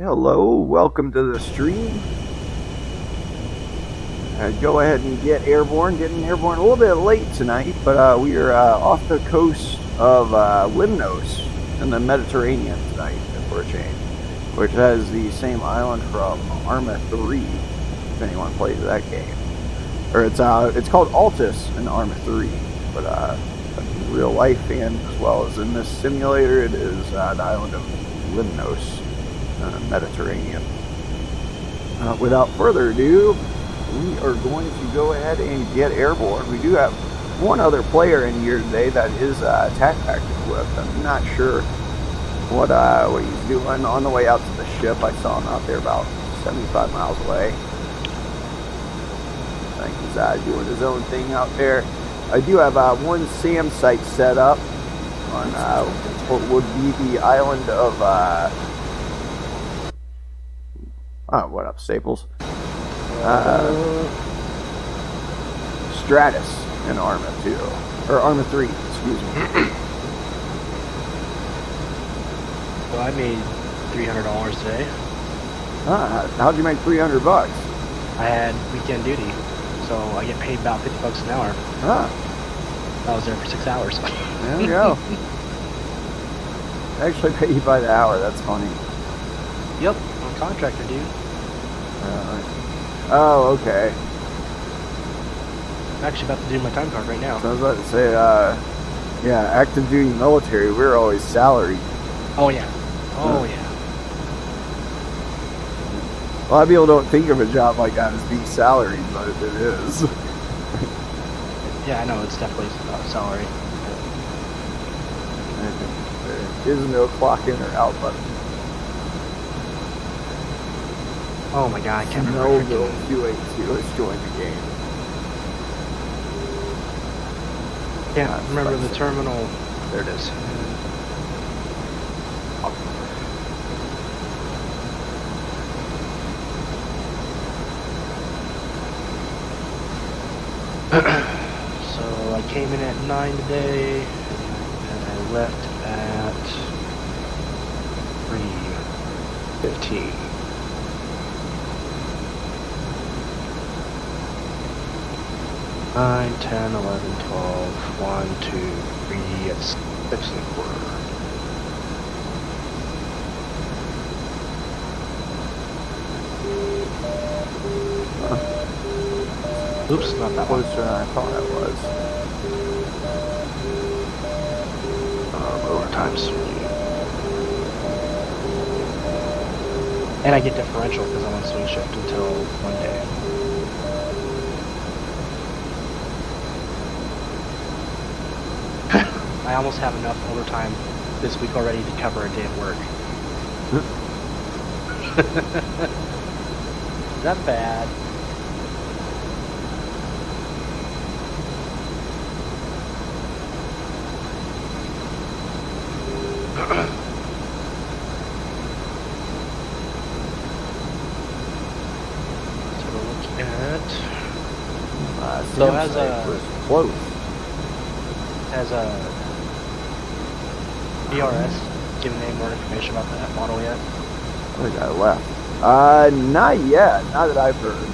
Hello, welcome to the stream. Uh, go ahead and get airborne. Getting airborne a little bit late tonight, but uh, we are uh, off the coast of uh, Limnos in the Mediterranean tonight for a change, which has the same island from Arma 3, if anyone plays that game. Or it's uh, it's called Altis in Arma 3, but uh, in real life and as well as in this simulator, it is the island of Limnos, uh, Mediterranean. Uh, without further ado, we are going to go ahead and get airborne. We do have one other player in here today that is uh, attack pack with. I'm not sure what uh, what he's doing on the way out to the ship. I saw him out there about 75 miles away. I think he's uh, doing his own thing out there. I do have uh, one SAM site set up on uh, what would be the island of uh, oh, what up, Staples? Uh, Stratis in Arma 2 or Arma 3, excuse me. Well, I made three hundred dollars today. Ah, how'd you make 300 bucks? I had weekend duty, so I get paid about fifty bucks an hour. Ah, I was there for six hours. there we go. Actually, pay you by the hour. That's funny. yep, contractor, dude. Uh, oh, okay. I'm actually about to do my time card right now. So I was about to say, uh, yeah, active duty military. We're always salaried. Oh yeah. Oh yeah. A lot of people don't think of a job like that as being salaried, but it is. Yeah, I know it's definitely uh, salary. There is no clock in or out button. Oh my god, I can't remember. QA2 has joined the game. Can't Ah, remember the terminal. There it is. so I came in at nine today, 9, 10, 11, 12, 1, 2, 3, at 6 and a quarter. Huh. Oops, not that closer than I thought it was. Oh, um, overtime. And I get differential because I'm on swing shift until Monday. I almost have enough overtime this week already to cover a day of work. Is that bad? So we're looking at Uh, as a- close. has a VRS given any more information about that model yet? I think I left. Uh, not yet. Not that I've heard.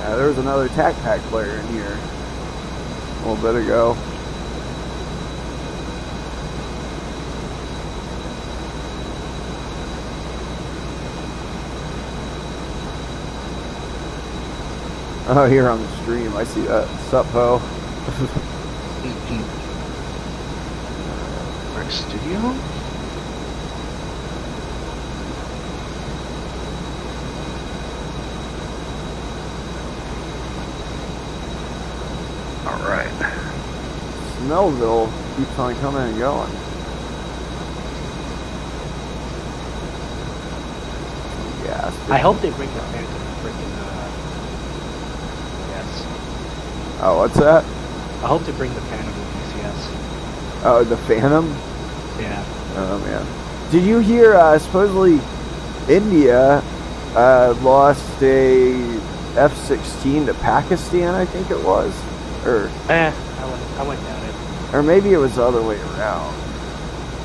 Yeah, there was another Tac Pack player in here a little bit ago. Oh, here on the stream, I see that. Sup? Mark Studio? Alright. Smellville keeps on coming and going. Gas. I hope they bring the Phantom freaking, uh, yes. Oh, what's that? I hope to bring the Phantom to DCS. Oh, the Phantom. Yeah. Oh man. Did you hear? Uh, supposedly, India uh, lost a F-16 to Pakistan. I think it was, or Eh, I wouldn't, I wouldn't doubt it. or maybe it was the other way around.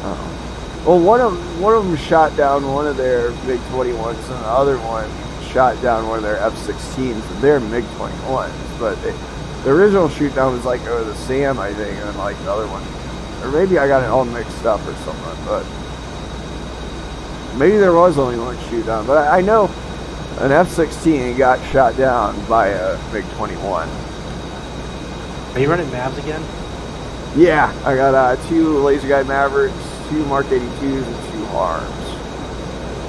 Oh. Well, one of one of them shot down one of their MiG 21s, and the other one shot down one of their F-16s, and they're MiG 21s. But they, the original shoot down was like over the SAM, I think, and like the other one, or maybe I got it all mixed up or something. But maybe there was only one shoot down. But I, know an F-16 got shot down by a MiG 21. Are you running Mavs again? Yeah, I got uh, two Laser Guide Mavericks, two Mark 82s, and two Harms.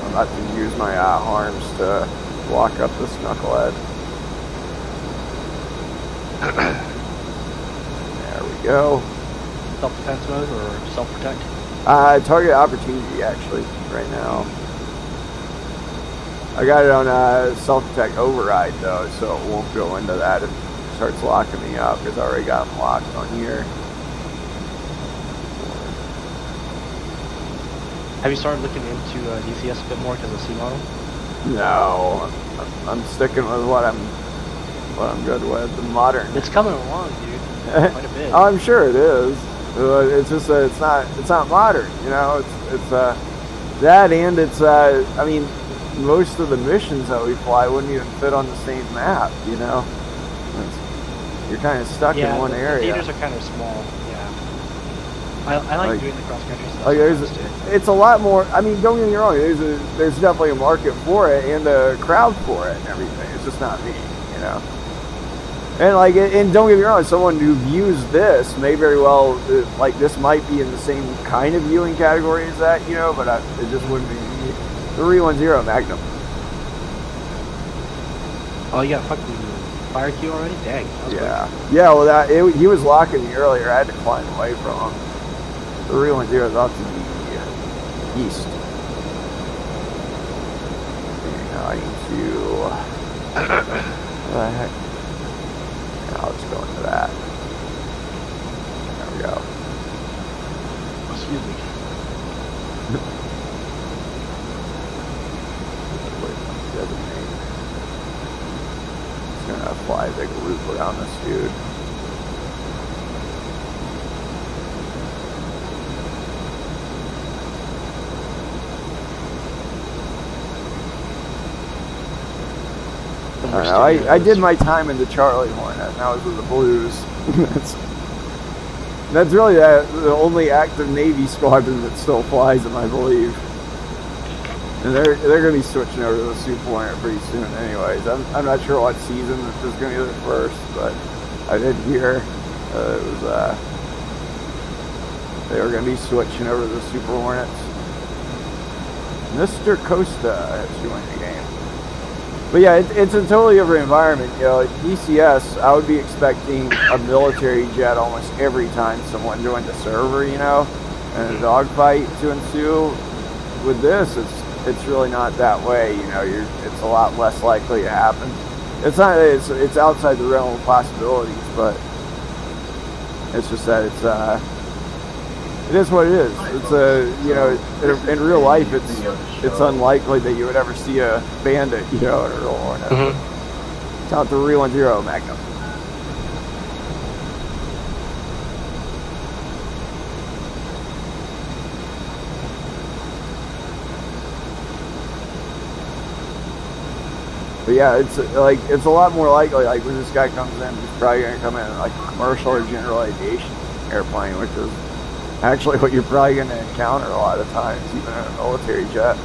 I'm about to use my uh, Harms to block up this knucklehead. There we go. Self-defense mode or self-protect? Uh, target opportunity, actually, right now. I got it on uh, self-detect override, though, so it won't go into that if it starts locking me up, because I already got them locked on here. Have you started looking into uh, DCS a bit more because of C model? No, I'm, I'm sticking with what I'm what I'm good with. The modern. It's coming along, dude. Quite a bit. I'm sure it is. It's just that it's not it's not modern. You know, it's it's uh, that and it's uh, I mean, most of the missions that we fly wouldn't even fit on the same map. You know, It's- you're kind of stuck yeah, in one the, area. the theaters are kind of small. Yeah. I, I like, Like- doing the cross country stuff. Like there's, it's a lot more. I mean, don't get me wrong. There's a, there's definitely a market for it and a crowd for it and everything. It's just not me, you know. And like, and don't get me wrong. Someone who views this may very well uh, like this might be in the same kind of viewing category as that, you know. But I, it just wouldn't be me. Three one zero Magnum. Oh, you got fucking fire queue already? Dang. Yeah, yeah. Well, that it, he was locking me earlier. I had to climb away from him. Three one zero is off to the east. And I need to. What the heck? Let's go into that. There we go. Excuse me. Wait, designate. It's gonna fly a loop around this dude. The I, I, I did my time in the Charlie Hornet, and I was with the Blues. that's, that's really the, the only active Navy squadron that still flies them, I believe. And they're they're going to be switching over to the Super Hornet pretty soon, anyways. I'm, I'm not sure what season this is going to be the first, but I did hear uh, it was uh, they were going to be switching over to the Super Hornets. Mr. Costa has joined the game. But yeah, it, it's a totally different environment. You know, DCS, I would be expecting a military jet almost every time someone joined the server, you know, and a dogfight to ensue. With this, it's it's really not that way. You know, you're it's a lot less likely to happen. It's not it's it's outside the realm of possibilities, but it's just that it's uh it is what it is. It's a you know in, in real life it's it's unlikely that you would ever see a bandit you know in a real hornet. Mhm. It's out the one zero Magnum. But yeah, it's like it's a lot more likely like when this guy comes in, he's probably gonna come in in, like a commercial or general aviation airplane, which is actually what you're probably gonna encounter a lot of times, even in a military jet.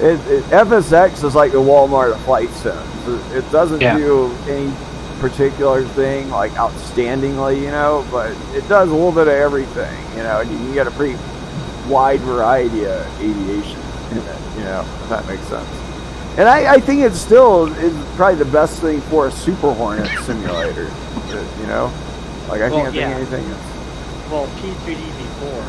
It, it, FSX is like the Walmart of flight sims. It, it doesn't Yeah. do any particular thing like outstandingly, you know, but it does a little bit of everything, you know, and you can get a pretty wide variety of aviation in it, you know, if that makes sense. And I, I think it's still is probably the best thing for a Super Hornet simulator, you know? Like, I Well, can't yeah. think of anything that's Well, P3D before.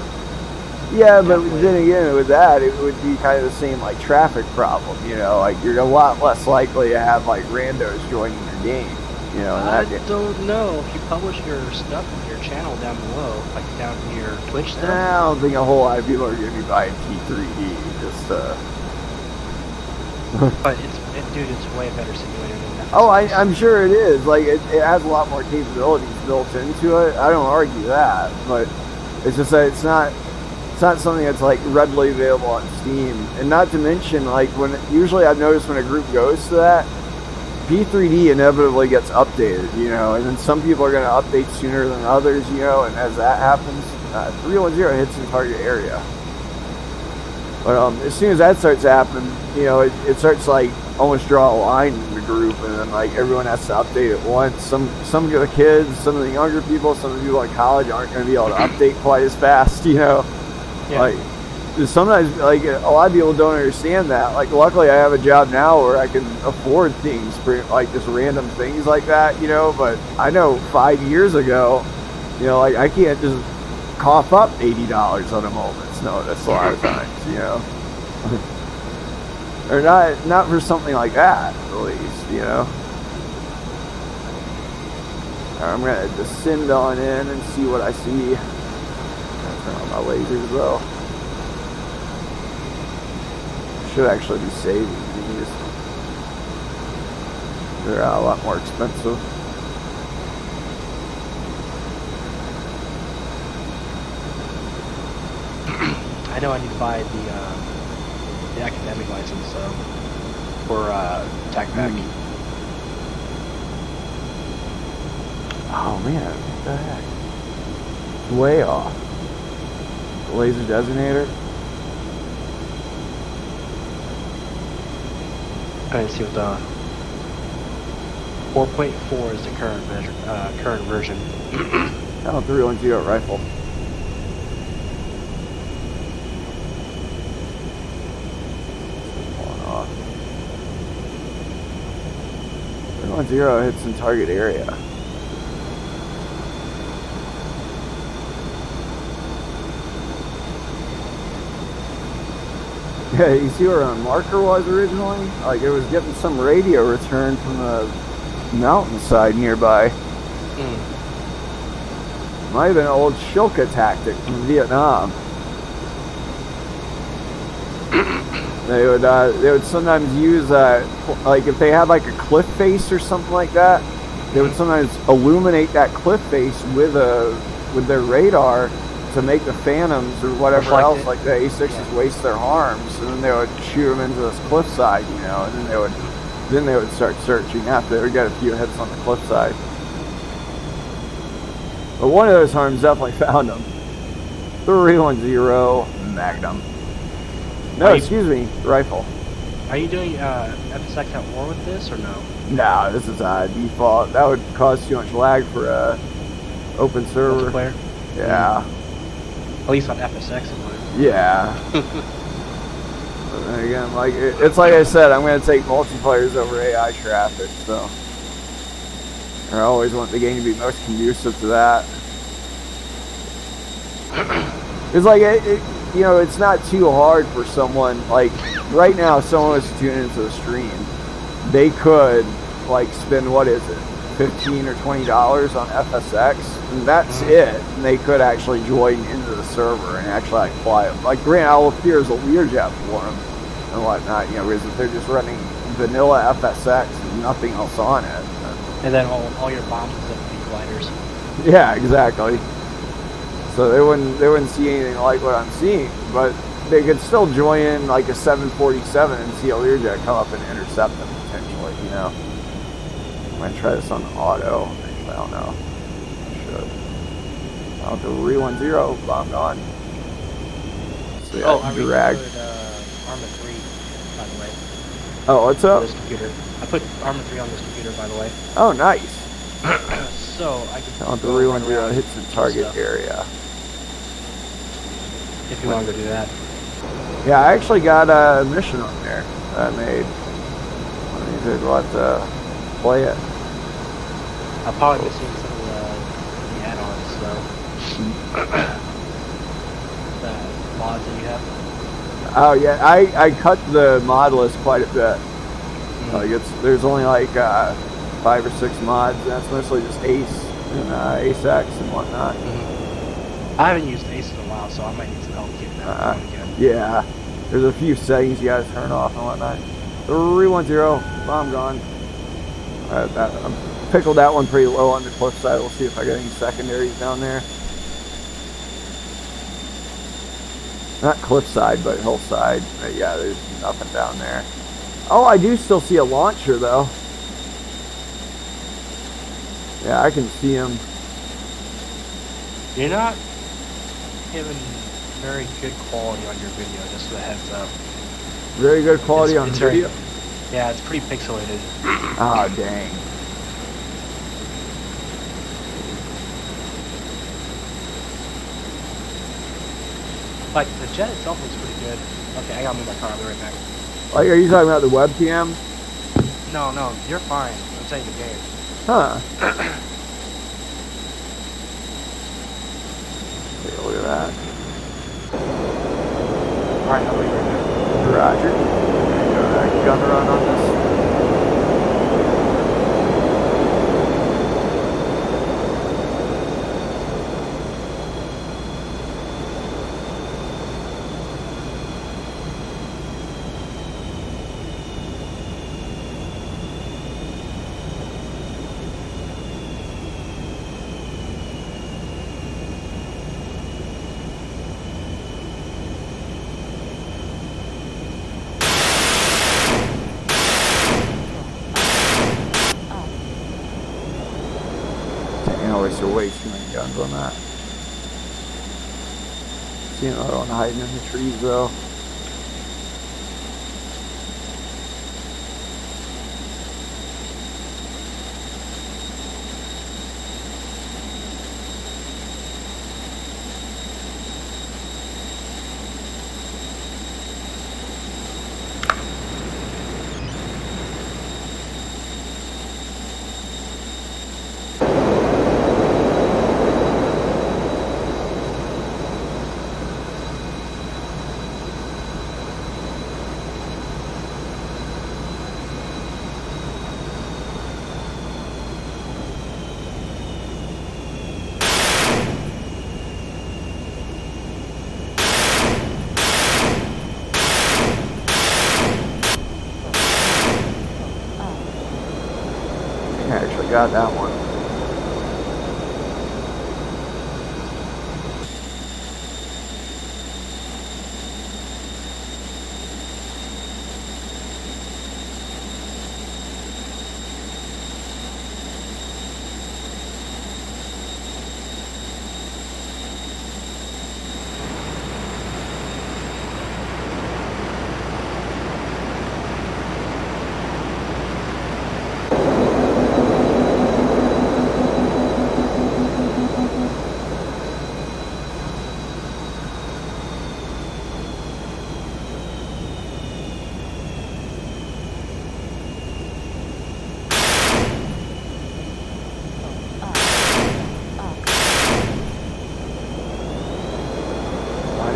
Yeah, but Definitely. then again, with that, it would be kind of the same like traffic problem. You know, like you're a lot less likely to have like randos joining your game. You know, I don't know. If you publish your stuff in your channel down below, like down in your Twitch stuff, I don't think a whole lot of people are going to be buying P3D. Just uh, but it's it, dude, it's way better simulator than that. Oh, I, I'm sure it is. Like it, it has a lot more capabilities built into it. I don't argue that, but it's just that it's not it's not something that's like readily available on Steam. And not to mention, like when usually I've noticed when a group goes to that, P3D inevitably gets updated, you know, and then some people are going to update sooner than others, you know, and as that happens, uh, 310 hits the target area. But um, as soon as that starts happening, you know, it, it starts like almost draw a line in the group, and then like everyone has to update at once. Some some of the kids, some of the younger people, some of the people in college aren't going to be able to update quite as fast, you know. Yeah. Like sometimes, like a lot of people don't understand that. Like, luckily, I have a job now where I can afford things, for, like just random things like that, you know. But I know five years ago, you know, like I can't just cough up eighty dollars on a notice a lot of times, you know. or not, not for something like that, at least, you know. I'm gonna descend on in and see what I see. Turn on my lasers though. Should actually be saving these. They're uh, a lot more expensive. I know I need to buy the uh, the academic license so for uh, TAC Pack. Mm. Oh man, what the heck? Way off. Laser designator. I didn't see what the 4.4 is the current measure, uh, current version. Oh, 310 rifle. Going off. 310 hits in target area. Yeah, you see where a marker was originally? Like it was getting some radio return from the mountainside nearby. Mm. Might have been an old Shilka tactic from Vietnam. they would uh, they would sometimes use uh, like if they had like a cliff face or something like that, they would sometimes illuminate that cliff face with a with their radar to make the phantoms or whatever Reflect else like the A6s Yeah. waste their harms, and then they would shoot them into this cliffside, you know, and then they would then they would start searching after they would get a few hits on the cliffside. But one of those harms definitely found them. 310 Magnum. No, you- excuse me, rifle. Are you doing uh, FSX at war with this or no? No, this is uh, default. That would cause too much lag for a open server. Multiplayer? Yeah, At least on FSX it would. yeah. again, like it, it's like I said, I'm gonna take multiplayers over AI traffic, so I always want the game to be most conducive to that. It's like it, it, you know, it's not too hard for someone like right now. If someone was to tune into the stream, they could like spend what is it, fifteen or twenty dollars on FSX, and that's mm-hmm. it. And they could actually join into the server and actually like fly it. Like Grant Owl appears a Learjet for them and whatnot. You know, because if they're just running vanilla FSX and nothing else on it. And then all, all your bombs would be gliders. Yeah, exactly. So they wouldn't they wouldn't see anything like what I'm seeing, but they could still join in like a 747 and see a Learjet come up and intercept them potentially. You know. I'm gonna try this on auto. I don't know. I should. I'll do 310 bombed on. So yeah, oh, I drag. restored uh, Arma 3, by the way, Oh, what's up? this computer. I put Arma 3 on this computer, by the way. Oh, nice. so I can On the go run 310 hits the target area. If you want to go do that. Yeah, I actually got a mission on there that I made. I need to go out to play it. I'll probably be seeing some of the, the add-ons, so. the mods that you have. Oh yeah, I, I cut the mod list quite a bit. Mm. Like it's there's only like uh, five or six mods, and that's mostly just Ace and uh, Ace X and whatnot. Mhm. I haven't used Ace in a while, so I might need some help getting that Uh, again. Yeah, there's a few settings you gotta turn off and whatnot. 310. Bomb gone. Uh, that, I pickled that one pretty low on the cliff side. We'll see if I got any secondaries down there. Not cliffside, but hillside. But yeah, there's nothing down there. Oh, I do still see a launcher, though. Yeah, I can see him. You're not giving very good quality on your video, just a heads up. Very good quality It's- on it's very- video. Yeah, it's pretty pixelated. Ah, dang. Like, the jet itself looks pretty good. Okay, I gotta move my car. I'll be right back. Like, are you talking about the webcam? No, no, you're fine. I'm saying the game. Huh. Take a look at that. Right. Roger. Gun run on this. Dang, I waste way too many guns on that. See another one hiding in the trees though. I actually got that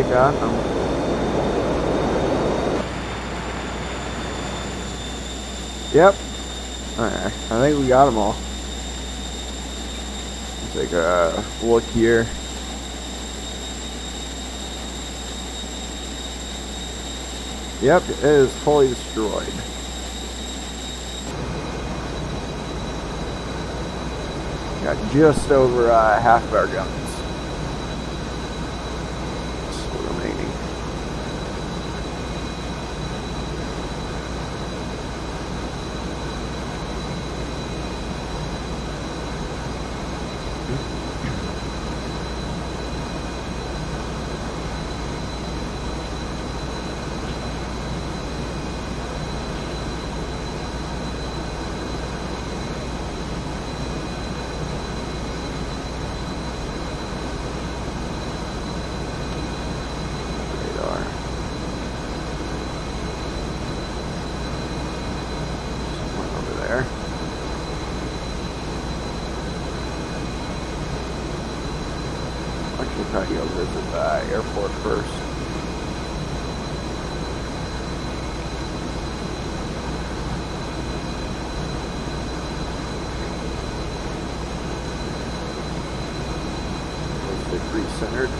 them. Yep. Alright, I think we got them all. Let's take a look here. Yep, it is fully destroyed. Got just over uh, half of our guns. Still remaining. Radar. Someone over there. Actually, probably go visit the airport first. Let's get re-centered.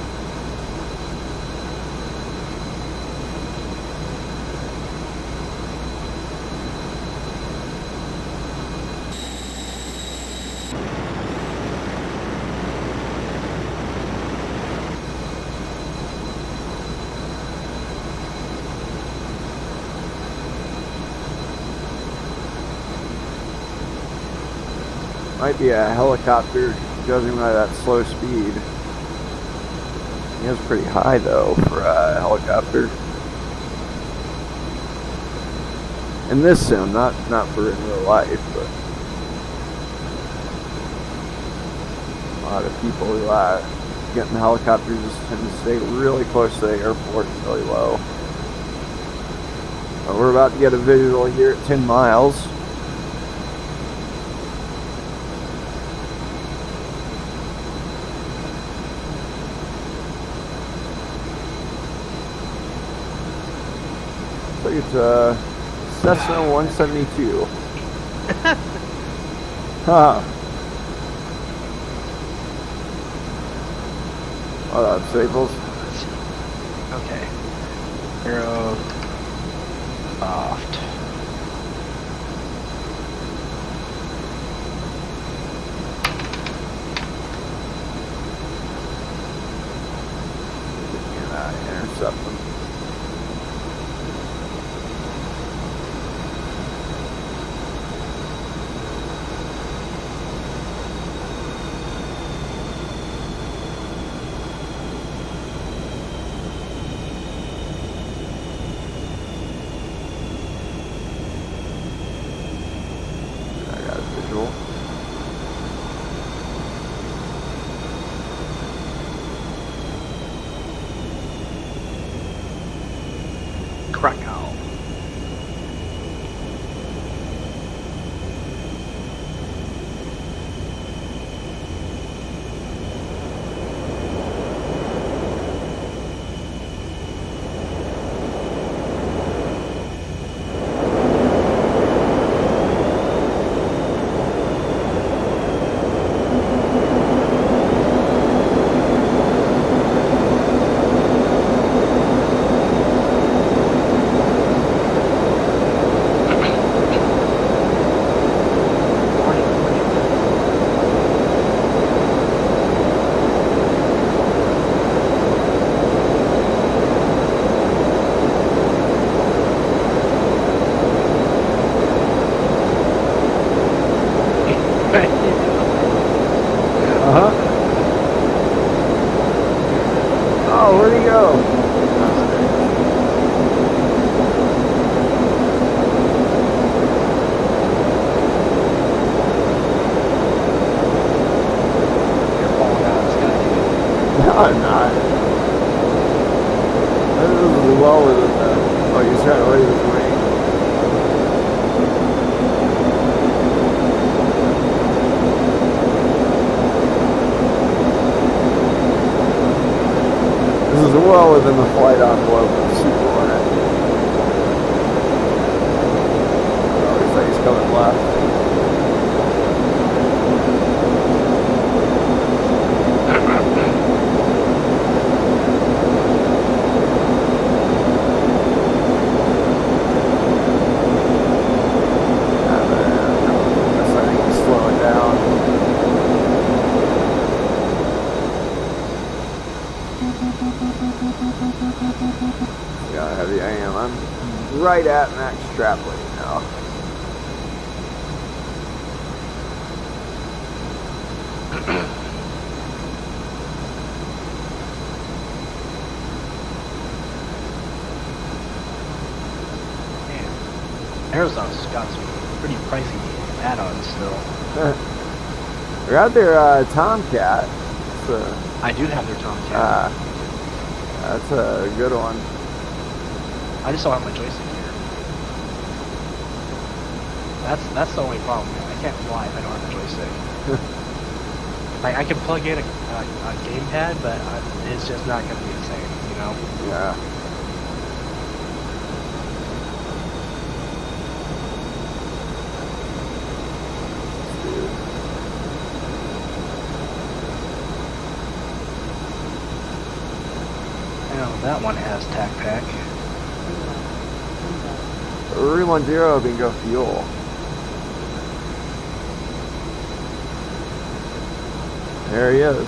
Might be a helicopter judging by that slow speed. He is pretty high though for a helicopter. In this sim, not not for in real life, but a lot of people who uh, get in helicopters just tend to stay really close to the airport really low. We're about to get a visual here at 10 miles. A Cessna uh, 172. huh. Oh, that's Staples. Okay. Arrow. Soft. There, uh, Tomcat. A, I do have their Tomcat. uh, that's a good one. I just don't have my joystick here. That's that's the only problem. man. I can't fly if I don't have a joystick. like I can plug in a, a, a gamepad, but I, it's just not going to be the same. You know. Yeah. Now that one has tac pack. Rory 10 bingo fuel. There he is.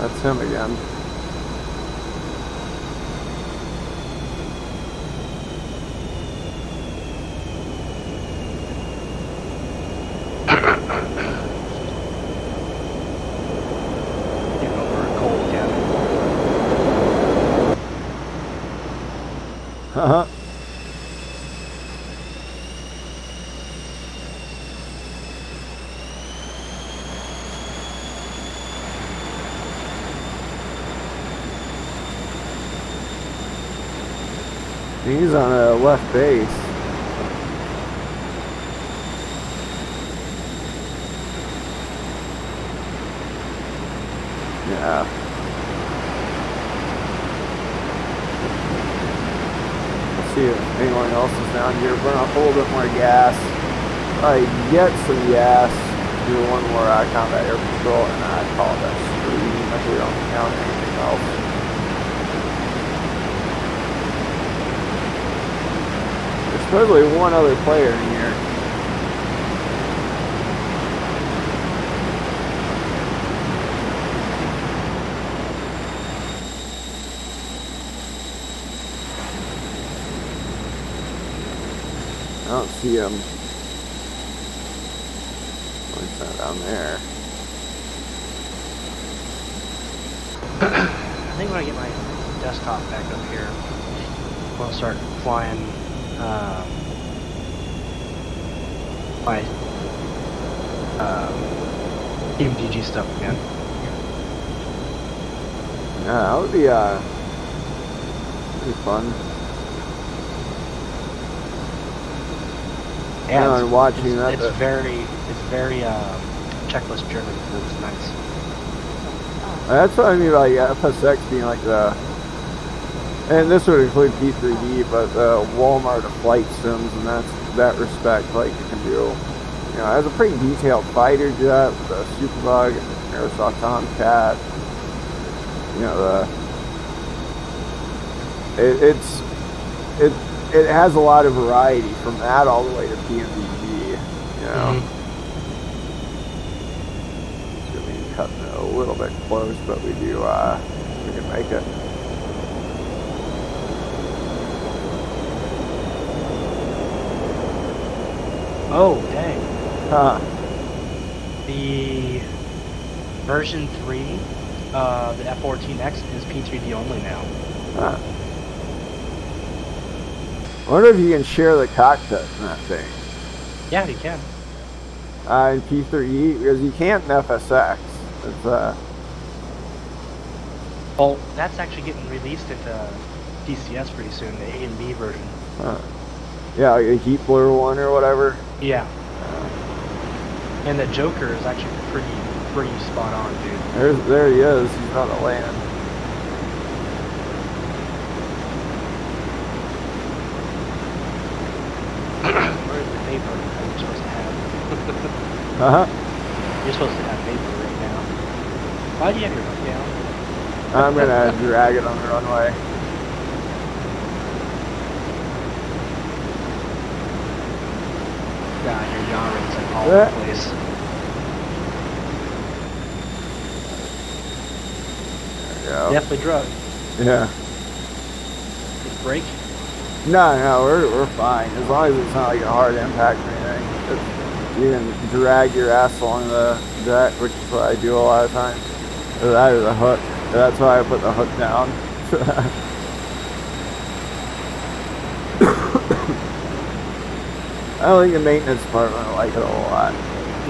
That's him again. He's on a left base. Yeah. Let's see if anyone else is down here. Burn off a little bit more gas. I get some gas. Do one more uh, combat air patrol, and I call it a stream if we don't count anything else. Supposedly one other player in here. I don't see him. Oh, he's not down there. I think when I get my desktop back up here, I'll start flying um, my um, Team DG stuff again. Yeah, that would be uh, pretty fun. Yeah, and watching it's, that. It's very, it's very um, checklist driven. It's nice. That's what I mean by yeah, FSX being like the, and this would include P3D, but the Walmart of flight sims, and that's that respect. Like you can do, you know, as a pretty detailed fighter jet with a Superbug and Aerosoft Tomcat. You know the, it, it's it it has a lot of variety from that all the way to PMDG. You know. Mhm. It's gonna be cutting a little bit close, but we do, uh, we can make it. Oh, dang. Huh. The version 3, uh, the F-14X is P3D only now. huh. I wonder if you can share the cockpit in that thing. Yeah, you can. Uh, in P3D, because you can't in FSX. It's, uh, Well, that's actually getting released into DCS pretty soon, the A and B version. huh. yeah, like a Heatblur one or whatever. Yeah. And the Joker is actually pretty, pretty spot on, dude. There's, there he is. He's about to land. Where's the paper that you're supposed to have? Uh-huh. You're supposed to have paper right now. Why do you have your hook down? I'm gonna drag it on the runway. God, your rate's like all Yeah. over the place. There we go. Definitely drug. Yeah. Just break. No, no, we're, we're fine. As long as it's not like a hard impact or anything. It's, you can drag your ass along the deck, which is what I do a lot of times. That or the hook. That's why I put the hook down. I don't think the maintenance department like it a lot.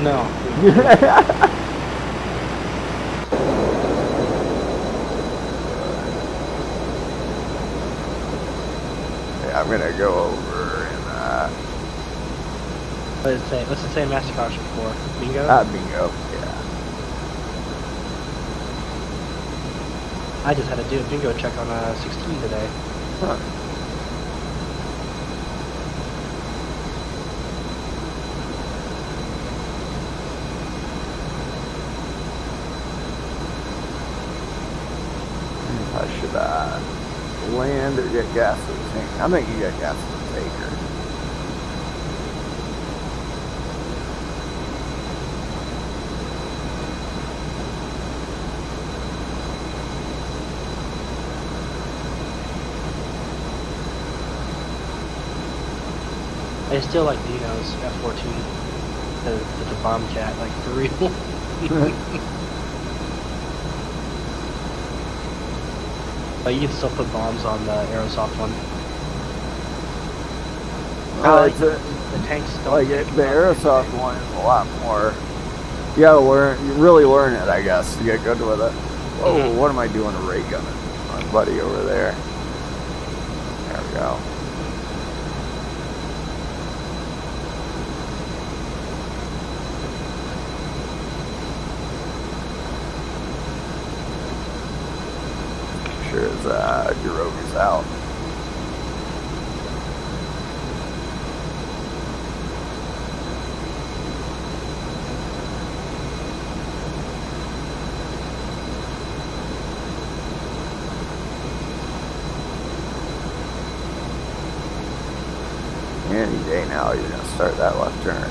No. Yeah, I'm gonna go What did it say? What's it say Master Caution for? Bingo? ah, bingo. Yeah. I just had to do a bingo check on uh, 16 today. Huh. I should uh, land or get gas in the tank. I think you get gas in the tanker. I still like Dino's F-14. The, the, the bomb cat, like for real. but you can still put bombs on the Aerosoft one. Uh, like it's a, The tanks don't like it, the aerosoft anything. one is a lot more. You gotta learn, you really learn it, I guess, to get good with it. Oh, Mhm. what am I doing? A ray gunning my buddy over there. There we go. His uh, is out. Any day now, you're going to start that left turn.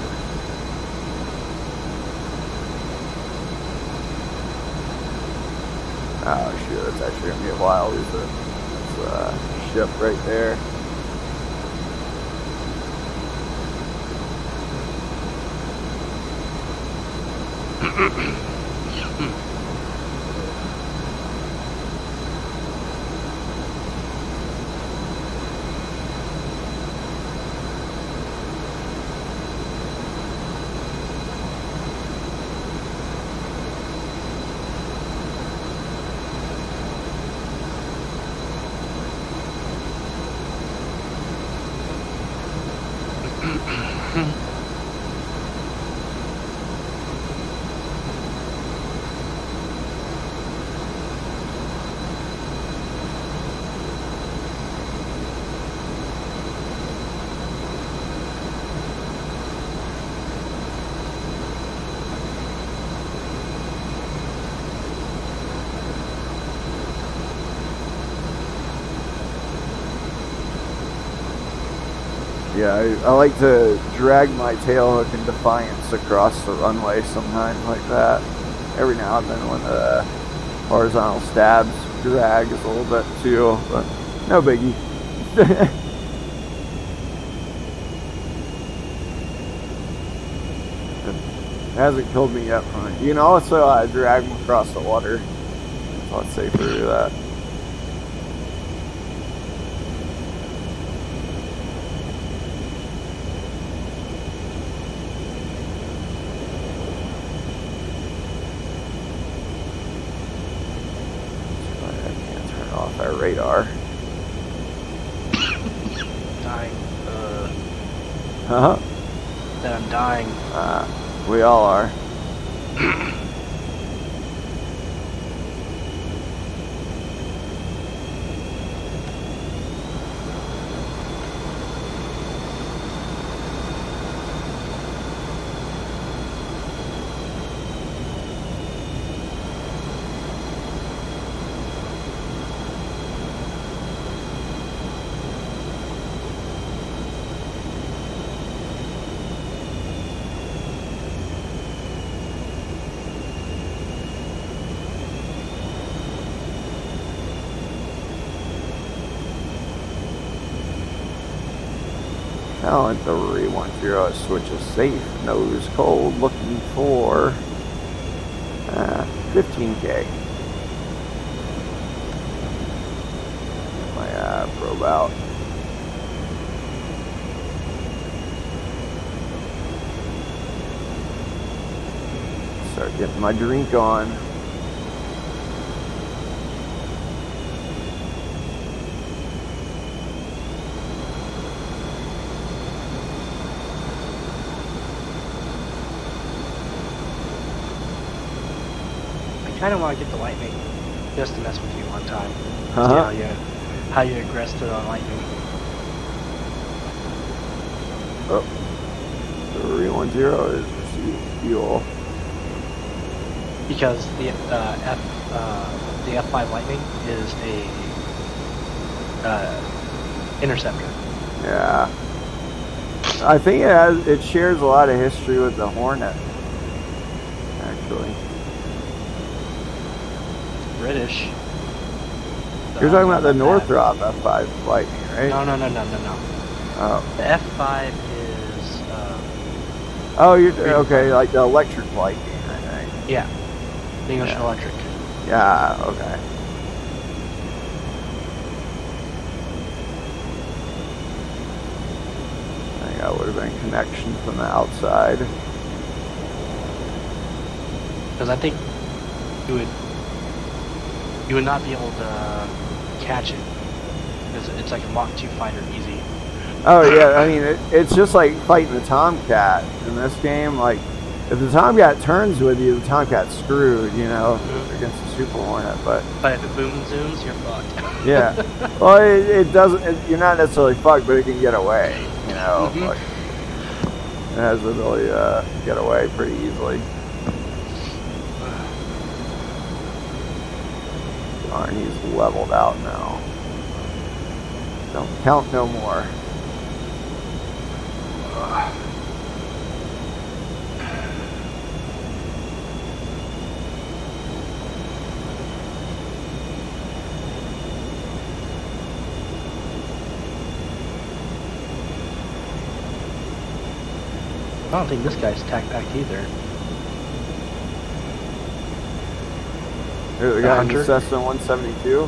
Oh it's actually gonna be a while. There's a, there's a ship right there. Yeah, I, I, like to drag my tail hook in defiance across the runway sometimes like that. Every now and then when the horizontal stabs drag is a little bit too, but no biggie. it hasn't killed me yet from. You can also uh, drag them across the water. It's a lot safer to do that. radar. Dying. Uh. Huh? That I'm dying. Uh, we all are. safe, nose cold, looking for uh, 15k. My uh, probe out. Start getting my drink on. kind of want to get the lightning just to mess with you one time. Uh -huh. How you how you aggressed it on lightning. Oh, three one zero is fuel. Because the uh, F uh, the F five lightning is a uh, interceptor. Yeah. I think it has it shares a lot of history with the Hornet. Actually. British. You're talking about the Northrop F5 Lightning, right? No, no, no, no, no, no. Oh. The F5 is. Uh, oh, you're okay, like the electric Lightning, I think. Yeah. The English yeah. Electric. Yeah. Okay. I think that would have been connection from the outside. Because I think you would you would not be able to catch it because it's like a Mach 2 fighter easy. Oh yeah, I mean it, it's just like fighting the Tomcat in this game. Like if the Tomcat turns with you, the Tomcat's screwed, you know, Mhm. against the Super Hornet. But But if it boom and zooms, you're fucked. yeah, well, it, it doesn't. It, you're not necessarily fucked, but it can get away. You know, Mhm. like, it has the ability to get away pretty easily. He's leveled out now. Don't count no more. I don't think this guy's TacPack either. The guy in the Cessna 172.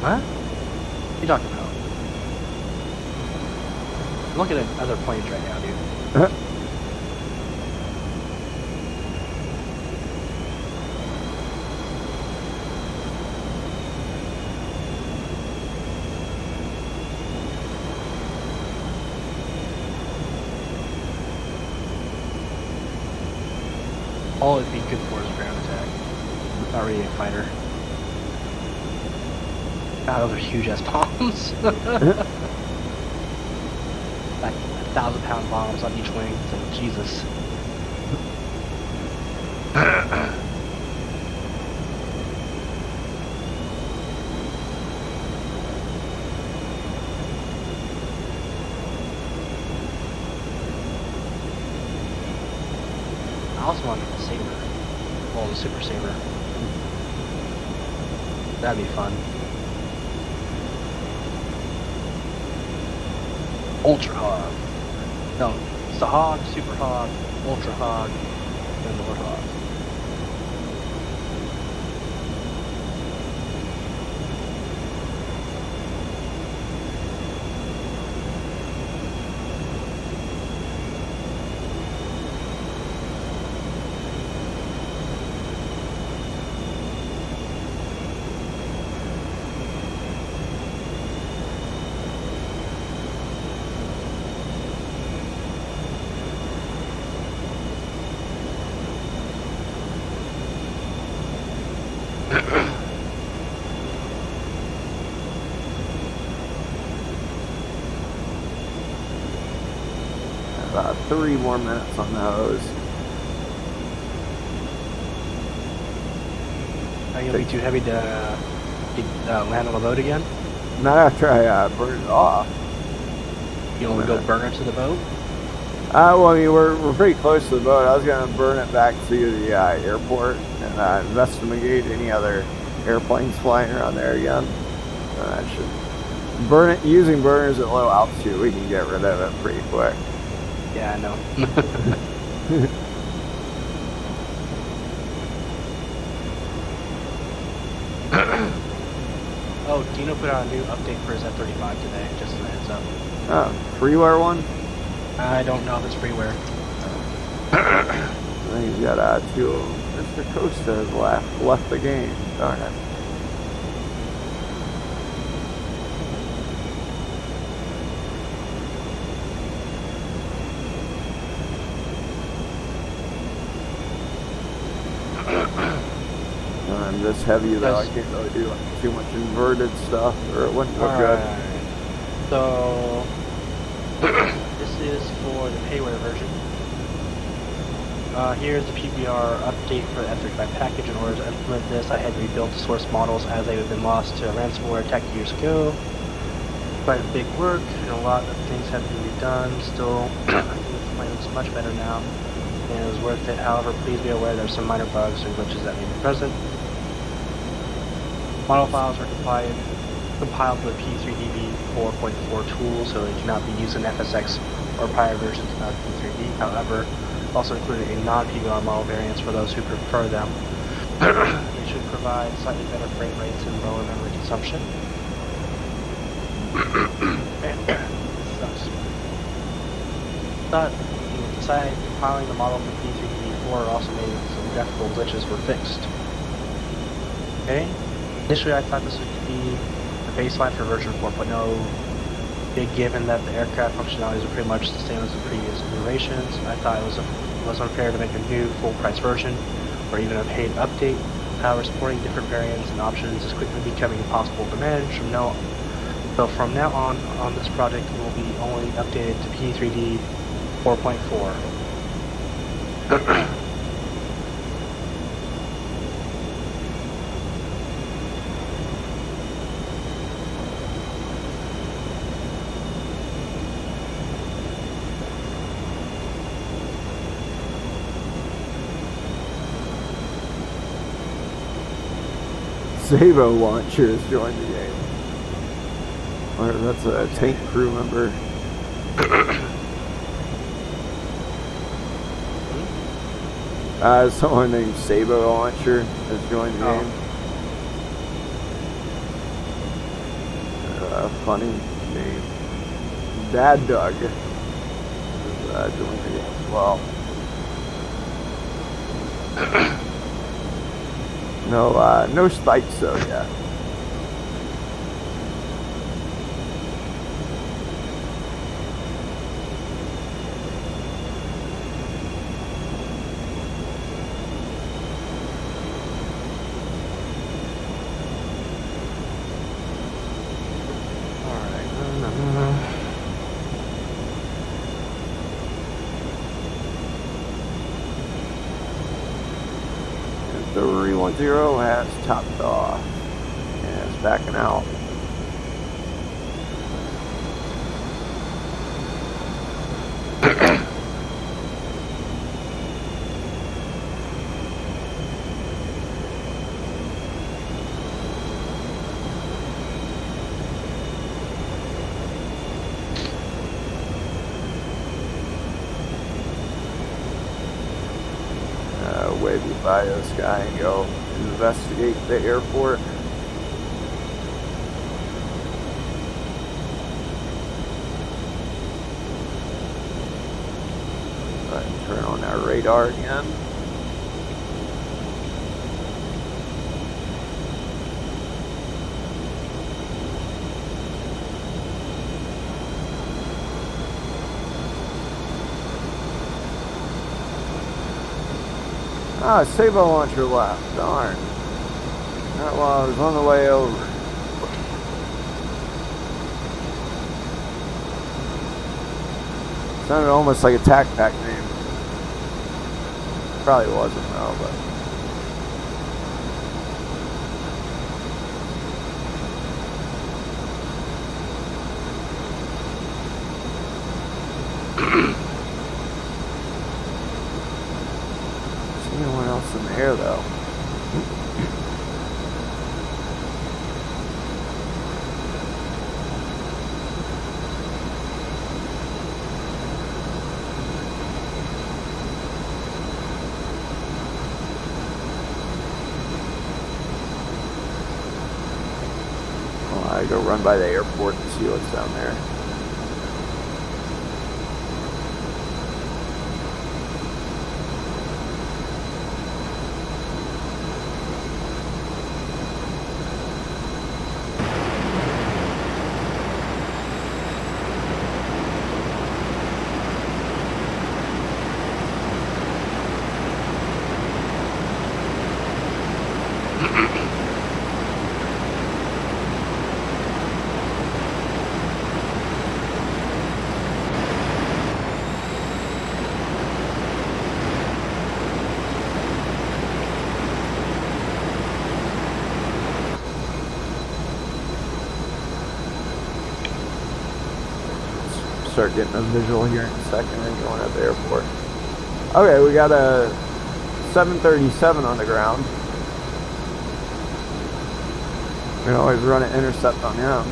What? What are you talking about? I'm looking at other planes right now, dude. All it'd be good for is ground attack. Not really a fighter. God, those are huge ass like a thousand pound bombs on each wing. It's like Jesus. I also want the saber. Well, the super saber. That'd be fun. Ultra Hog. No, it's the Hog, Super Hog, Ultra Hog, and Lord Hog. About three more minutes on those. Are you gonna be too heavy to uh, uh, land on the boat again? Not after I uh, burn it off. You want to go burn it to the boat? Uh, well, I mean, we're, we're pretty close to the boat. I was going to burn it back to the uh, airport and uh, investigate any other airplanes flying around there again. Uh, I should burn it using burners at low altitude. We can get rid of it pretty quick. Yeah, I know. oh, Dino put out a new update for his F-35 today, just as a heads up. Oh, freeware one. I don't know if it's freeware. I think he's got uh, two. Mr. Costa has left left the game. Darn it. I'm this heavy though. I can't really do like, too much inverted stuff, or it wouldn't look good. Alright. So, this is for the payware version. Uh, here's the PBR update for the F-35 package. In order to implement this, I had to rebuild the source models as they had been lost to a ransomware attack years ago. Quite a big work, and a lot of things had to be redone. Still, I think the plane looks much better now, and it was worth it. However, please be aware there are some minor bugs or glitches that may be present. Model files are compiled, compiled with P3Dv 4.4 tool, so they cannot be used in FSX or prior versions of P3D. However, also included a non-PBR model variants for those who prefer them. they should provide slightly better frame rates and lower memory consumption. Sucks. But, besides compiling the model for P3Dv4 also made some graphical glitches were fixed. Okay? Initially, I thought this would be the baseline for version 4.0. Given that the aircraft functionalities are pretty much the same as the previous iterations, I thought it was, it was unfair to make a new full-price version or even a paid update. However, supporting different variants and options is quickly becoming impossible to manage from now so from now on, on this project, will be only updated to P3D 4.4. Sabo launcher has joined the game. Or that's a tank crew member. uh, someone named Sabo launcher has joined the Oh. game. Uh, funny name. Dad Doug has uh, joined the game as well. No, uh, no spikes though yet. Alright. The 310 has topped off and is backing out. uh, wavy by this guy and go investigate the airport. Turn on our radar again. Ah, Sabo launcher left. Darn. While I was on the way over. Sounded almost like a TacPack name. Probably wasn't though, but. See anyone else in the air though? By the airport and see what's down there. start getting a visual here in a second and going at the airport. Okay, we got a 737 on the ground. We can always run an intercept on him.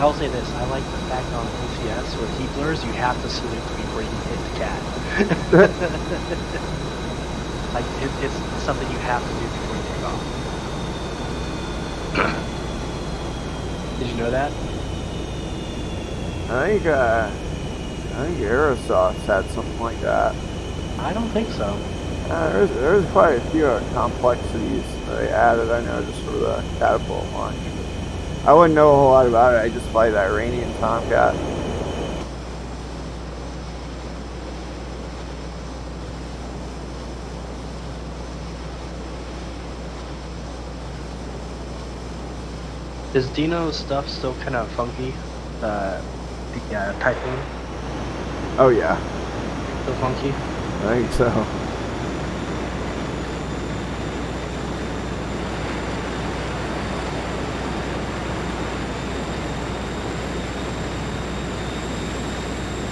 I will say this, I like the fact on DCS with Heatblur's, you have to salute before you hit the cat. Like it, it's something you have to do before you take off. Did you know that? I think uh, I think Aerosoft had something like that. I don't think so. Uh, there's there's quite a few uh, complexities they added. I know just for the catapult launch. I wouldn't know a whole lot about it. I just fly the Iranian Tomcat. Is Dino's stuff still kind of funky? Uh, the uh, Typhoon Oh yeah, still funky? I think so.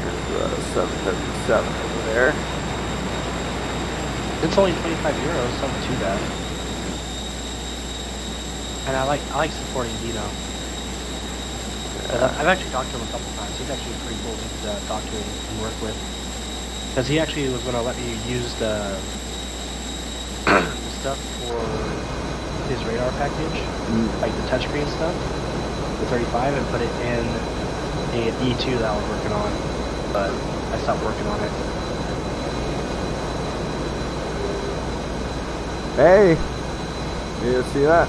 There's uh, 757 over there. It's only 25 euros, so not too bad. And I like I like supporting Dino. Uh, I've actually talked to him a couple times. He's actually pretty cool to uh, talk to and work with. Because he actually was going to let me use the, the stuff for his radar package, Mm. like the touchscreen stuff, the 35, and put it in a E2 that I was working on. But I stopped working on it. Hey, you see that?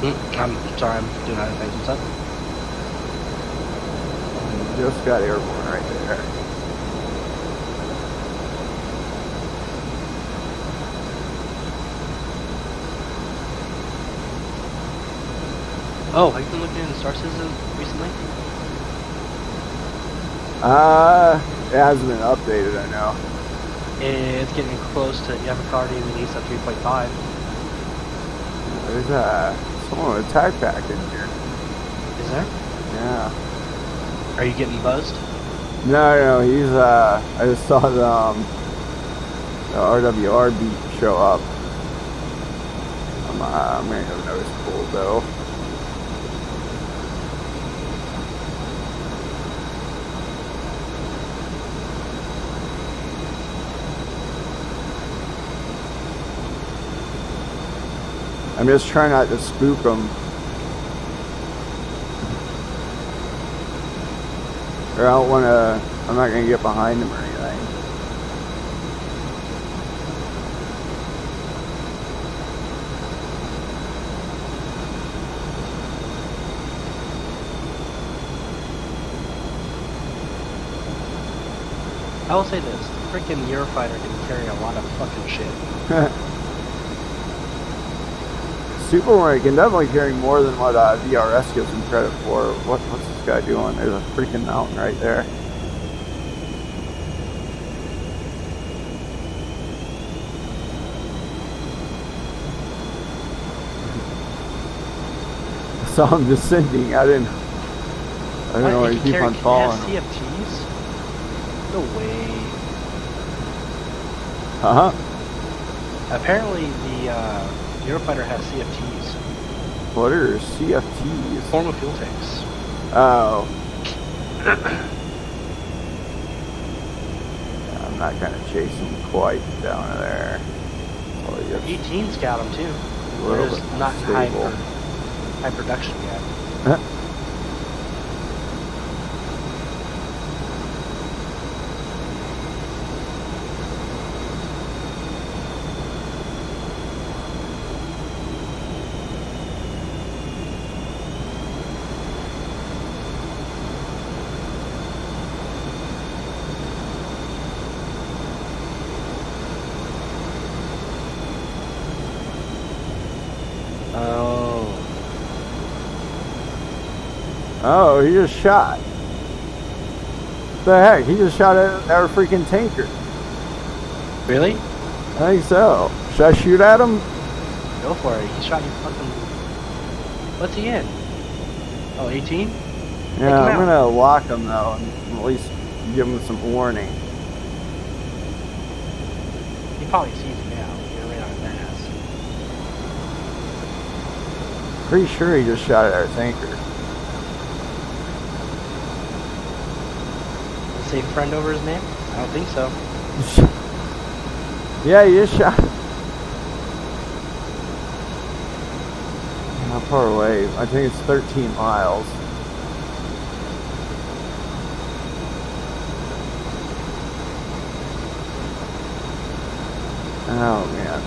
Mm, I'm sorry, I'm doing other things. What's up? Just got airborne right there. Oh, have you been looking into Star Citizen recently? Uh, it hasn't been updated, I know. It's getting close to, a card in release at 3.5. There's uh, someone with a TacPack in here. Is there? Yeah. Are you getting buzzed? No, no, he's uh, I just saw the um, the RWR beat show up. I'm uh, I'm gonna go nose cool though. I'm just trying not to spook them. Or I don't want to, I'm not going to get behind them or anything. I will say this, the freaking Eurofighter can carry a lot of fucking shit. Super Hornet can definitely carry more than what uh, VRS gives him credit for. What, what's this guy doing? There's a freaking mountain right there. I saw him descending. I didn't. I didn't know he keep on falling. CFTs? No way. Uh huh. Apparently the uh, Eurofighter has CFTs, What are CFTs? form of fuel tanks. Oh. I'm not gonna chase him quite down there. Oh, yes. 18 scout them too. They're just not high, stable. high production yet. Oh. Oh, he just shot. The heck? He just shot at our freaking tanker. Really? I think so. Should I shoot at him? Go for it. He shot you fucking. What's he in? Oh, 18? Yeah, I'm out. gonna lock him though, and at least give him some warning. He probably sees you now. You're right on his ass. Pretty sure he just shot at our tanker. say friend over his name? I don't think so. yeah, you shot. How far away? I think it's 13 miles. Oh man.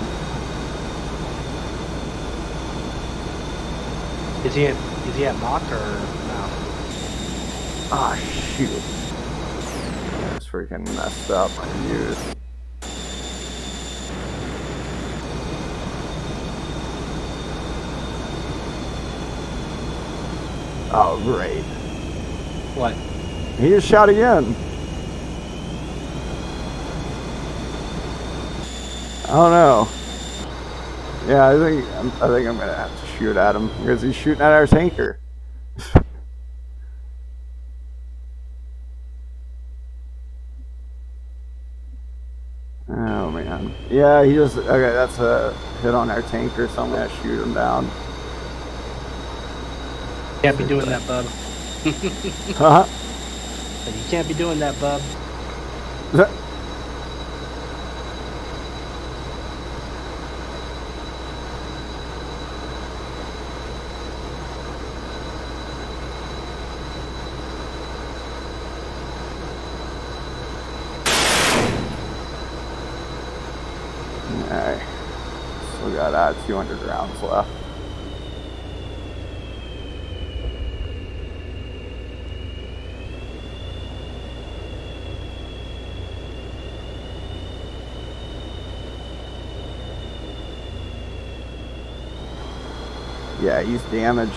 Is he at, is he at Mach or no? Ah oh, shoot. Freaking messed up my views. Oh, great. What? He just shot again. I don't know. Yeah, I think I'm, I think I'm gonna have to shoot at him because he's shooting at our tanker. oh man. Yeah, he just okay. That's a hit on our tanker, so I'm shoot him down. Can't be doing that, bub. Huh? You can't be doing that, bub. Alright. Still got uh, 200 rounds left. Yeah, he's damaged.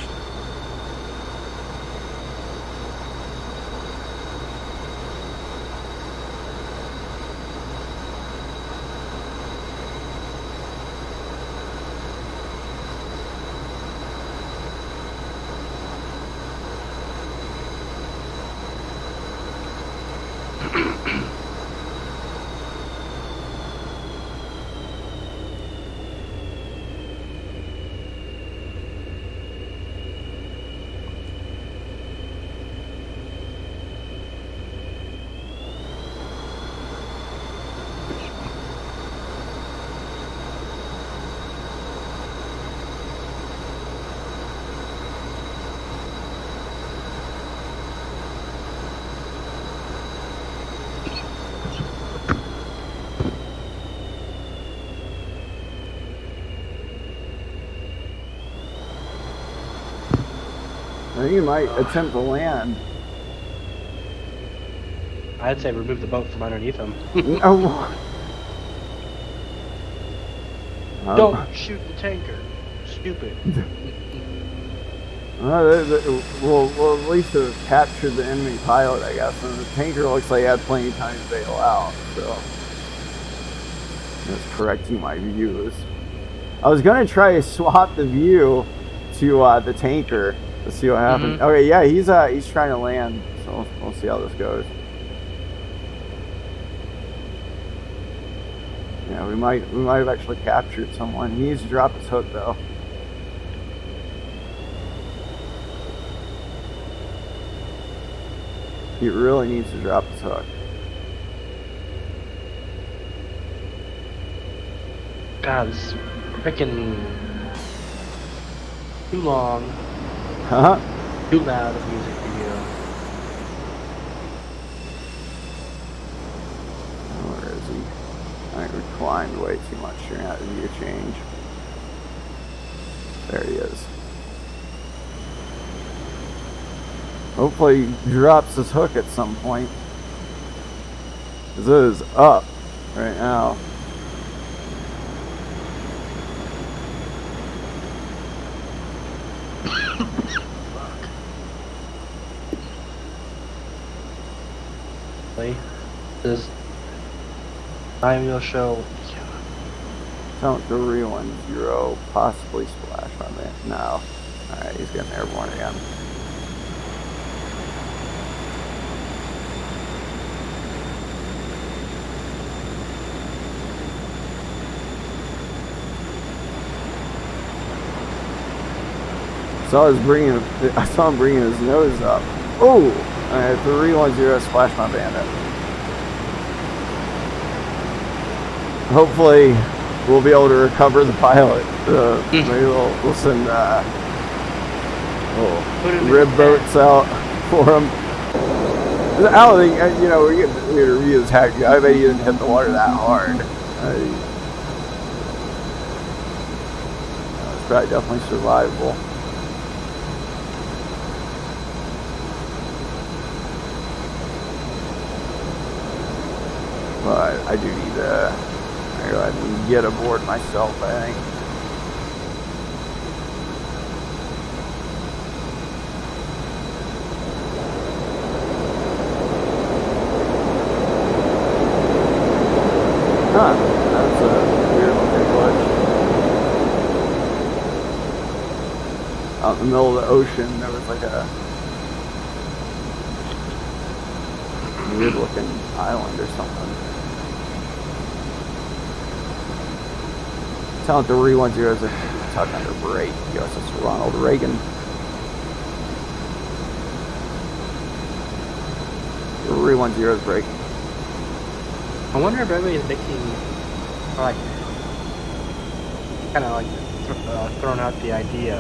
He might attempt to land. I'd say remove the boat from underneath him. Um, Don't shoot the tanker. Stupid. Uh, they- they- we'll, we'll at least have captured the enemy pilot, I guess. And the tanker looks like he had plenty of time to bail out, so. That's correcting my views. I was gonna try to swap the view to uh, the tanker to see what happens. Mhm. Okay, yeah, he's uh he's trying to land, so we'll, we'll see how this goes. Yeah, we might we might have actually captured someone. He needs to drop his hook though. He really needs to drop his hook. God, this freaking too long, Huh? too loud of music for you. Oh, where is he? I think we climbed way too much. You're gonna have a change. There he is. Hopefully he drops his hook at some point. it is up right now. Really? This time will show. Count three one zero, possibly splash on it. No. Alright, he's getting airborne again. So I was bringing, I saw him bringing his nose up. Oh, three one zero, splash my bandit. Hopefully, we'll be able to recover the pilot. Uh, maybe we'll, we'll send uh, rib boats out for him. I don't think, uh, you know, we're getting gonna review his hack. I bet he didn't hit the water that hard. Uh, it's probably definitely survivable. But I do need to I go ahead and get aboard myself, I think. Huh, that's a weird looking glitch. Out in the middle of the ocean, there was like a weird looking island or something. The re-10 is a tuck under brake. USS Ronald Reagan. The re-10 is braking. I wonder if everybody's making, like, kind of like th- uh, throwing out the idea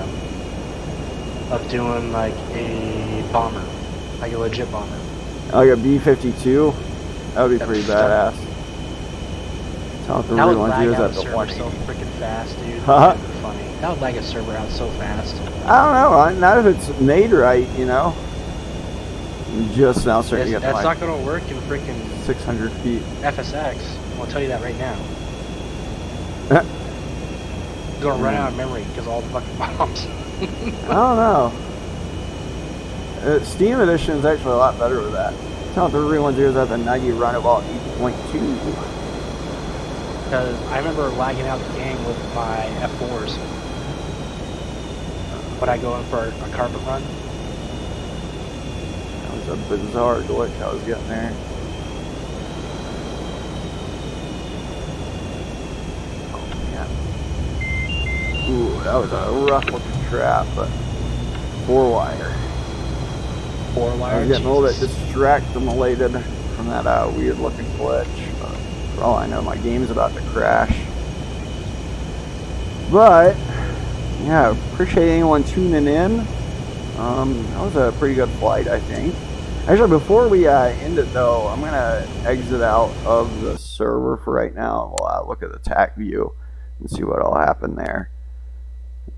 of doing like a bomber, like a legit bomber. Like a B-52? That would be pretty badass. The That would re-10 lag is out the server so freaking fast, dude. Huh? Funny. That would lag a server out so fast. I don't know. Not if it's made right, you know. I'm just now starting It's- to get that's not gonna work in freaking 600 feet. FSX. I'll tell you that right now. It's gonna run out of memory because all the fucking bombs. I don't know. Uh, Steam Edition is actually a lot better with that. Tell it the re-10 is at the 90 runabout 8.2. Because I remember lagging out the game with my F4s. When I go in for a carpet run. That was a bizarre glitch I was getting there. Oh, man. Ooh, that was a rough looking trap, but four wire. Four wire. I was getting a little bit Jesus. distracted from that uh, weird looking glitch. For all I know, my game's about to crash. But, yeah, appreciate anyone tuning in. Um, that was a pretty good flight, I think. Actually, before we uh, end it, though, I'm going to exit out of the server for right now. We'll uh, look at the TACView and see what all happened there.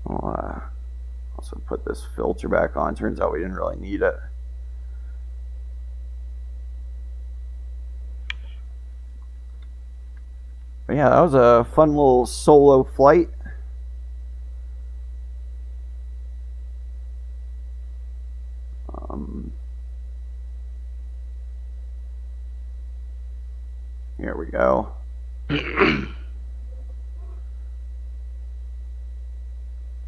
We'll uh, also put this filter back on. Turns out we didn't really need it. But yeah, that was a fun little solo flight. Um, here we go.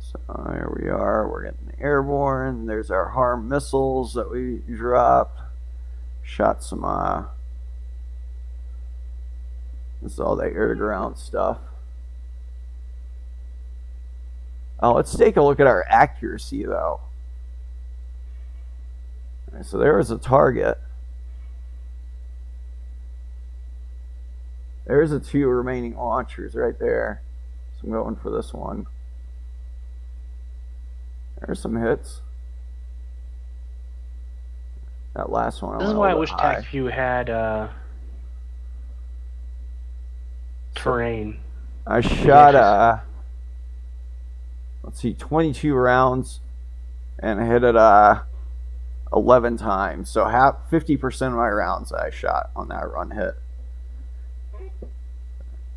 So here we are. We're getting airborne. There's our harm missiles that we dropped. Shot some uh, is all the air to ground stuff. Oh, let's take a look at our accuracy though. Alright, so there is a target. There's the two remaining launchers right there. So I'm going for this one. There's some hits. That last one. This is why I wish bit. TACView had uh, terrain. I shot uh let's see, 22 rounds and hit it uh 11 times. So half 50% of my rounds I shot on that run hit.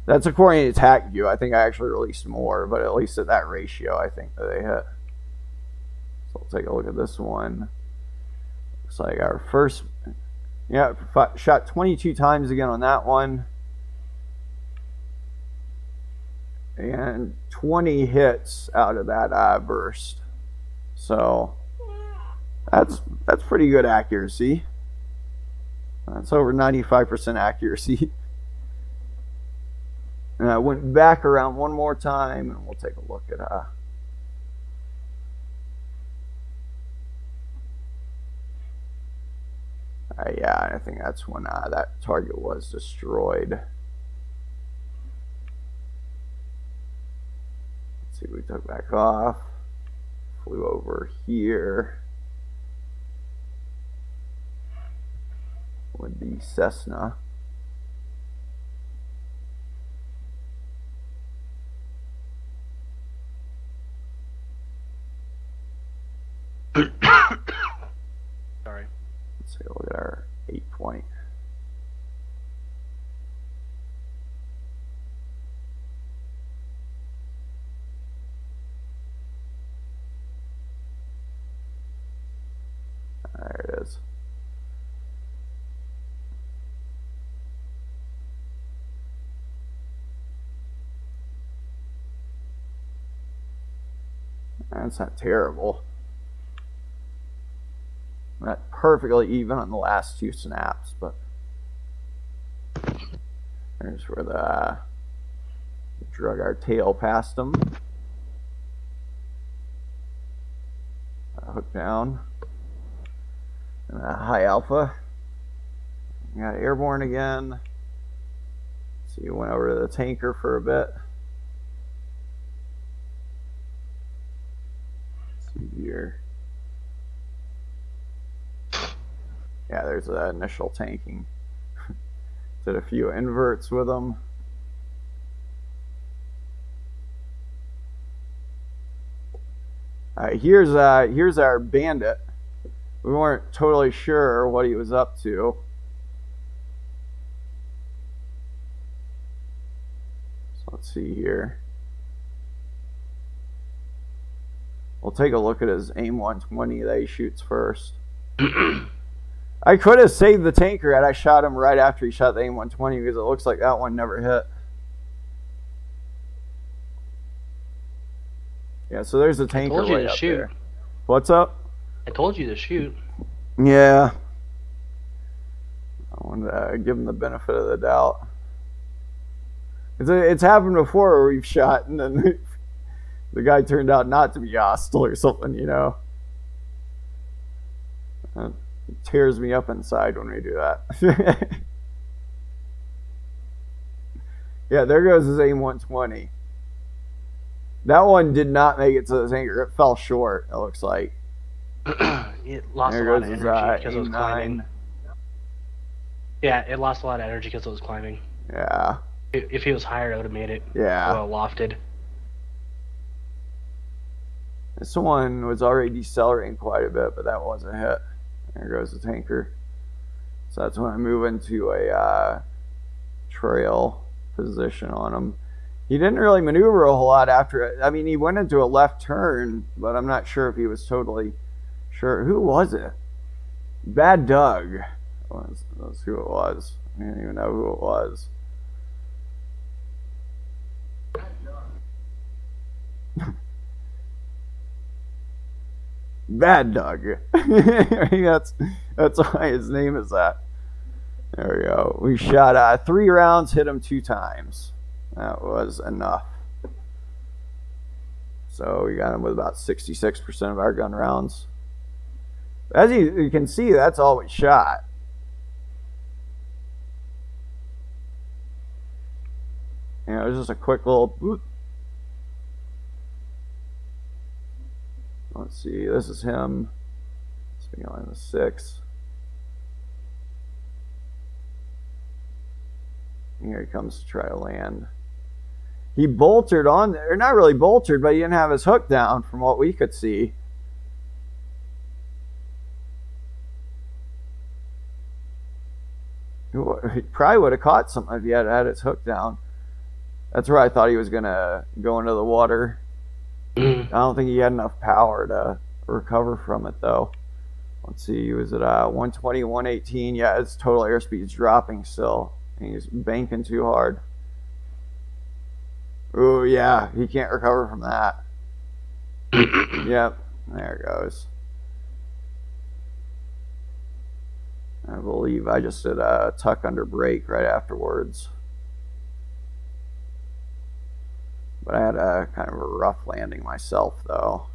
That's according to TACView. I think I actually released more, but at least at that ratio, I think that they hit. So we'll take a look at this one. Looks like our first, yeah, shot 22 times again on that one. And 20 hits out of that uh, burst. So that's that's pretty good accuracy. That's over 95% accuracy. And I went back around one more time, and we'll take a look at uh, uh yeah, I think that's when uh, that target was destroyed. See, we took back off. flew over here with the Cessna. Sorry. Let's take a look at our eight point. There it is. That's not terrible. Not perfectly even on the last two snaps, but there's where the uh, drug our tail past them. Hook down. And a high alpha. Got airborne again. So you went over to the tanker for a bit. Let's see here. Yeah, there's the initial tanking. Did a few inverts with them. All right, here's uh here's our bandit. We weren't totally sure what he was up to. So let's see here. Take a look at his AIM 120 that he shoots first. I could have saved the tanker had I shot him right after he shot the AIM 120 because it looks like that one never hit. Yeah, so there's the I tanker told you right to up shoot. there. What's up? I told you to shoot. Yeah. I wanted to give him the benefit of the doubt. It's, it's happened before where we've shot and then the guy turned out not to be hostile or something, you know. It tears me up inside when we do that. yeah, there goes his AIM 120. That one did not make it to the tanker. It fell short, it looks like. it lost there a lot of energy uh, because it was climbing. Yeah, it lost a lot of energy because it was climbing. Yeah, If he was higher, it would have made it yeah. well lofted. This one was already decelerating quite a bit, but that was a hit. There goes the tanker. So that's when I move into a uh, trail position on him. He didn't really maneuver a whole lot after it. I mean, he went into a left turn, but I'm not sure if he was totally sure. Who was it? Bad Doug. Was who it was. I didn't even know who it was. Bad Dog. that's that's why his name is that. There we go. We shot uh, three rounds, hit him two times. That was enough. So we got him with about 66% of our gun rounds. As you, you can see, that's all we shot. You know, it was just a quick little boot. Let's see, this is him. Speaking on the six. Here he comes to try to land. He bolted on there, not really bolted, but he didn't have his hook down from what we could see. He probably would have caught something if he had had his hook down. That's where I thought he was gonna go into the water. I don't think he had enough power to recover from it though. Let's see, he was at uh, 120, 118. Yeah, his total airspeed's dropping still. And he's banking too hard. Oh yeah, he can't recover from that. Yep, there it goes. I believe I just did a tuck under break right afterwards. But I had a kind of a rough landing myself, though.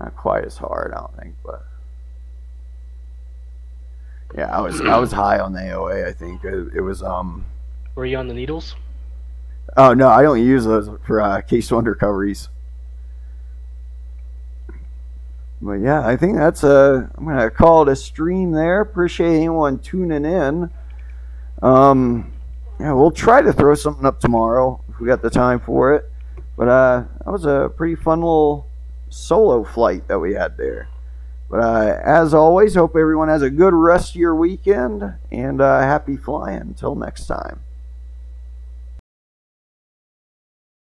Not quite as hard, I don't think, but yeah, I was I was high on the AOA. I think it, it was um Were you on the needles? Oh no, I don't use those for uh, case undercoveries. But yeah, I think that's a. I'm gonna call it a stream there. Appreciate anyone tuning in. Um, yeah, we'll try to throw something up tomorrow if we got the time for it. But uh, that was a pretty fun little solo flight that we had there. But uh, as always, hope everyone has a good rest of your weekend and uh, happy flying. Until next time.